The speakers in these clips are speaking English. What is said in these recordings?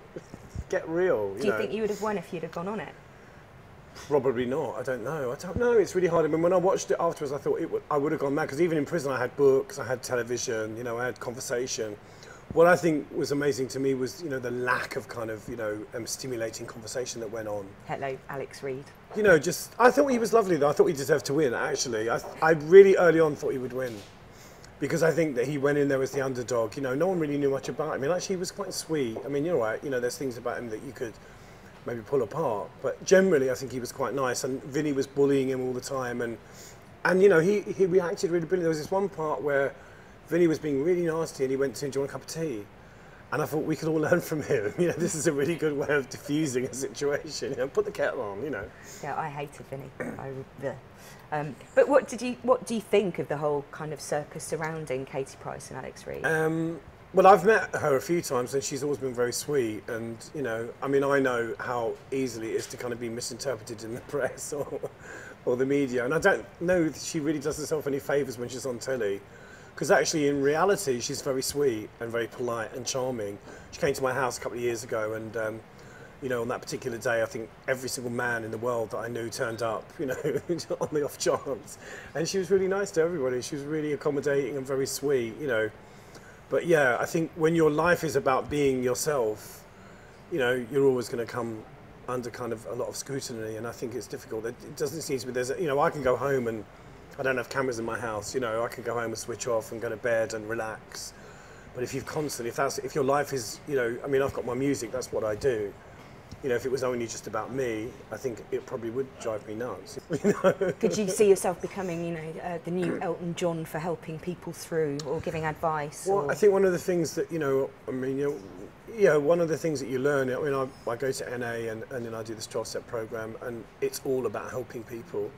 Get real. You Do you know? think you would have won if you'd have gone on it? Probably not. I don't know. I don't know. It's really hard. I mean, when I watched it afterwards, I thought it would, I would have gone mad because even in prison, I had books, I had television, you know, I had conversation. What I think was amazing to me was, you know, the lack of kind of, you know, um, stimulating conversation that went on. Hello, Alex Reid. You know, just I thought he was lovely though. I thought he deserved to win. Actually, I, I really early on thought he would win because I think that he went in there as the underdog. You know, no one really knew much about him. Actually, he was quite sweet. I mean, you're right. You know, there's things about him that you could maybe pull apart, but generally, I think he was quite nice. And Vinnie was bullying him all the time, and and you know, he he reacted really brilliantly. There was this one part where Vinnie was being really nasty, and he went to enjoy a cup of tea. And I thought we could all learn from him. You know, this is a really good way of diffusing a situation. You know, put the kettle on. You know. Yeah, I hated Vinnie. I, bleh. um, but what did you what do you think of the whole kind of circus surrounding Katie Price and Alex Reid? Um, well, I've met her a few times, and she's always been very sweet. And you know, I mean, I know how easily it is to kind of be misinterpreted in the press or, or the media, and I don't know she really does herself any favors when she's on telly. Because actually, in reality, she's very sweet and very polite and charming. She came to my house a couple of years ago, and um, you know, on that particular day, I think every single man in the world that I knew turned up, you know, on the off chance. And she was really nice to everybody. She was really accommodating and very sweet, you know. But yeah, I think when your life is about being yourself, you know, you're always going to come under kind of a lot of scrutiny, and I think it's difficult. It doesn't seem to be. There's, a, you know, I can go home and I don't have cameras in my house. You know, I can go home and switch off and go to bed and relax. But if you've constantly, if that's, if your life is, you know, I mean, I've got my music. That's what I do. You know, if it was only just about me, I think it probably would drive me nuts. You know? Could you see yourself becoming, you know, uh, the new Elton John for helping people through or giving advice? Well, or... I think one of the things that you know, I mean, you know, yeah, one of the things that you learn. I mean, I, I go to NA and, and then I do this 12-step program, and it's all about helping people.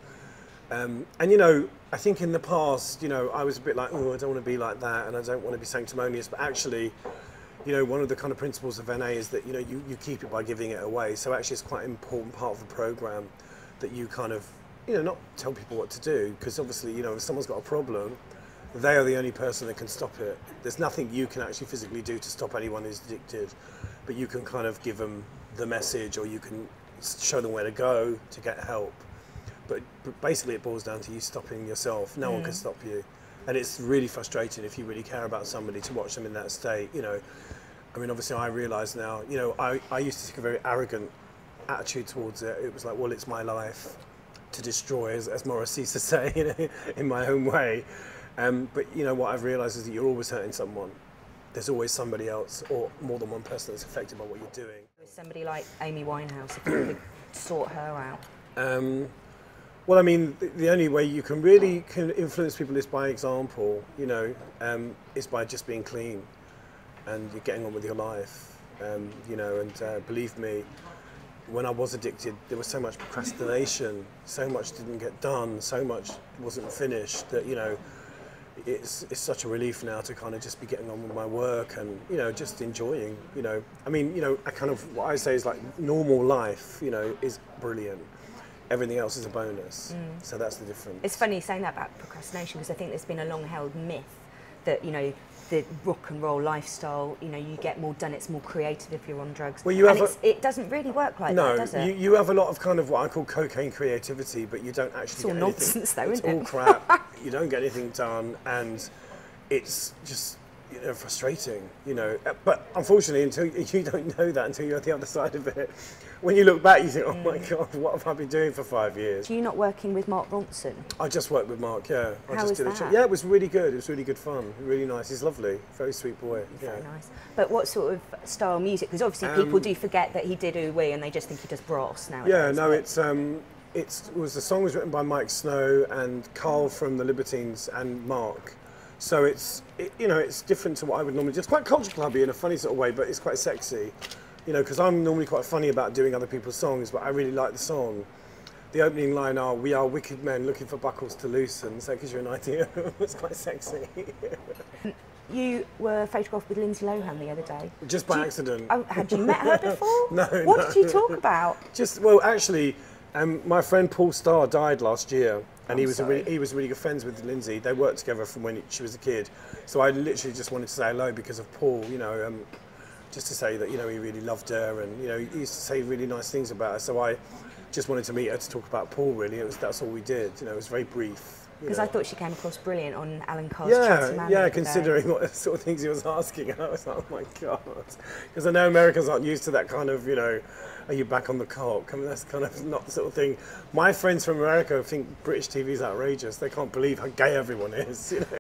Um, and you know, I think in the past, you know, I was a bit like, oh, I don't want to be like that, and I don't want to be sanctimonious. But actually, you know, one of the kind of principles of NA is that you know you, you keep it by giving it away. So actually, it's quite an important part of the program that you kind of, you know, not tell people what to do because obviously, you know, if someone's got a problem, they are the only person that can stop it. There's nothing you can actually physically do to stop anyone who's addicted, but you can kind of give them the message or you can show them where to go to get help. But, basically, it boils down to you stopping yourself. No one can stop you, and it's really frustrating if you really care about somebody to watch them in that state. You know, I mean, obviously, I realise now. You know, I, I used to take a very arrogant attitude towards it. It was like, well, it's my life to destroy, as, as Morris used to say, you know, in my own way. Um, but you know what I've realised is that you're always hurting someone. There's always somebody else or more than one person that's affected by what you're doing. Somebody like Amy Winehouse, if you could sort her out. Um, well, I mean, the, only way you can really can influence people is by example. You know, um, is by just being clean, and you're getting on with your life. Um, you know, and uh, believe me, when I was addicted, there was so much procrastination, so much didn't get done, so much wasn't finished that you know, it's it's such a relief now to kind of just be getting on with my work and you know just enjoying. You know, I mean, you know, I kind of what I say is like normal life. You know, is brilliant. Everything else is a bonus. Mm. So that's the difference. It's funny saying that about procrastination because I think there's been a long-held myth that you know the rock and roll lifestyle, you know, you get more done. It's more creative if you're on drugs. Well, you and have a- it doesn't really work like no, that, does it? you, you have a lot of kind of what I call cocaine creativity, but you don't actually It's all get anything. nonsense though, It's all it? crap. you don't get anything done, and it's just you know, frustrating, you know. But unfortunately, until you don't know that until you're at the other side of it, when you look back, you think, "Oh my Mm. God, what have I been doing for five years?" Do you not working with Mark Ronson? I just worked with Mark. Yeah, I How just was did a that? trip. Yeah, it was really good. It was really good fun. Really nice. He's lovely. Very sweet boy. Yeah. Very nice. But what sort of style music? Because obviously people Um, do forget that he did Ooh Wee and they just think he does brass now. Yeah, no, it's um, it's it was the song was written by Miike Snow and Carl from the Libertines and Mark. So it's it, you know it's different to what I would normally do. It's quite culture clubby in a funny sort of way, but it's quite sexy. You know, because I'm normally quite funny about doing other people's songs, but I really like the song. The opening line are "We are wicked men looking for buckles to loosen," so it gives you an idea. it's quite sexy, You were photographed with Lindsay Lohan the other day. just by you- accident. Oh, had you met her before? No, What no. did you talk about? Just well, actually, um, my friend Paul Starr died last year, and he was a really, he was really good friends with Lindsay. They worked together from when she was a kid. So I literally just wanted to say hello because of Paul. You know, um, just to say that you know he really loved her, and you know he used to say really nice things about her. So I just wanted to meet her to talk about Paul. Really, it was that's all we did. You know, it was very brief. Because. I thought she came across brilliant on Alan Carr's Yeah, Chatty Man the yeah. Considering what sort of things he was asking, I was like, oh my god, because I know Americans aren't used to that kind of, you know, are you back on the cock? I mean, that's kind of not the sort of thing. My friends from America think British TV is outrageous. They can't believe how gay everyone is. You know?